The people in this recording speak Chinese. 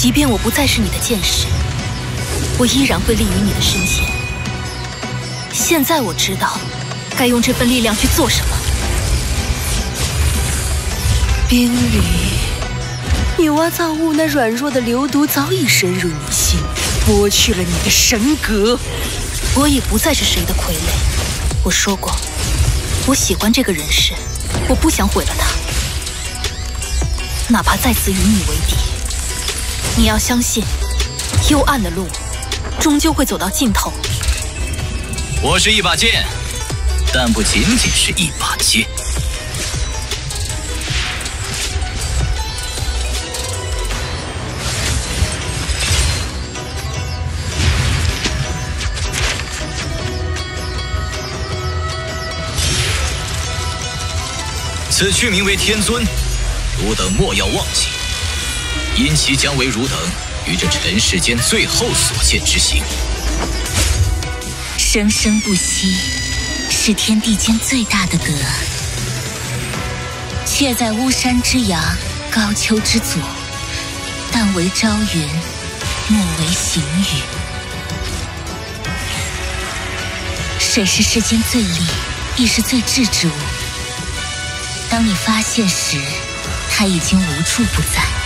即便我不再是你的剑士，我依然会立于你的身前。现在我知道，该用这份力量去做什么。冰雨，女娲造物那软弱的流毒早已深入你心，剥去了你的神格。我已不再是谁的傀儡。我说过，我喜欢这个人世，我不想毁了他，哪怕再次与你为敌。你要相信，幽暗的路终究会走到尽头。我是一把剑，但不仅仅是一把剑。此去名为天尊，汝等莫要忘记。因其将为汝等于这尘世间最后所见之形。生生不息，是天地间最大的德。却在巫山之阳，高丘之左，但为朝云，莫为行雨。水是世间最利，亦是最智之物。当你发现时，它已经无处不在。